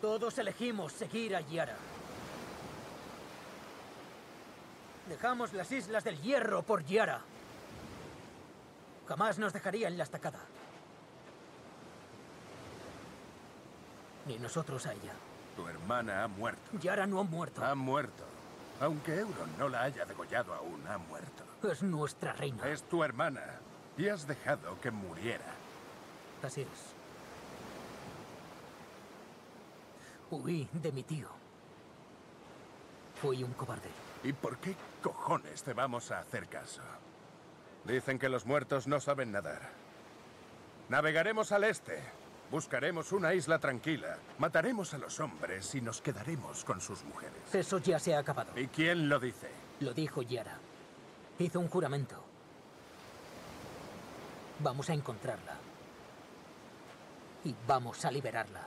Todos elegimos seguir a Yara. Dejamos las Islas del Hierro por Yara. Jamás nos dejaría en la estacada. Ni nosotros a ella. Tu hermana ha muerto. Yara no ha muerto. Ha muerto. Aunque Euron no la haya degollado aún, ha muerto. Es nuestra reina. Es tu hermana. Y has dejado que muriera. Así es. Huí de mi tío. Fui un cobarde. ¿Y por qué cojones te vamos a hacer caso? Dicen que los muertos no saben nadar. Navegaremos al este. Buscaremos una isla tranquila. Mataremos a los hombres y nos quedaremos con sus mujeres. Eso ya se ha acabado. ¿Y quién lo dice? Lo dijo Yara. Hizo un juramento. Vamos a encontrarla. Y vamos a liberarla.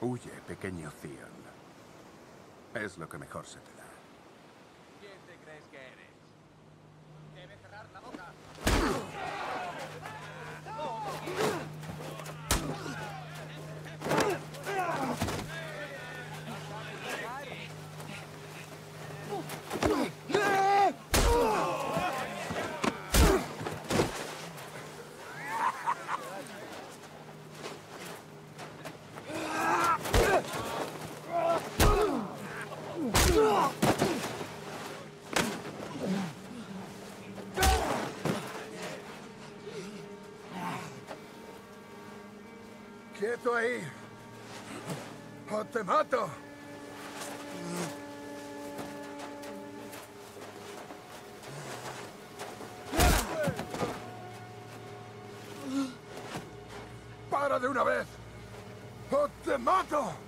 Huye, pequeño Theon. Es lo que mejor se te da. ¡Quieto ahí! ¡O te mato! ¡Para de una vez! ¡O te mato!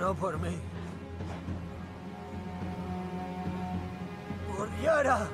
No por mí. Por Yara.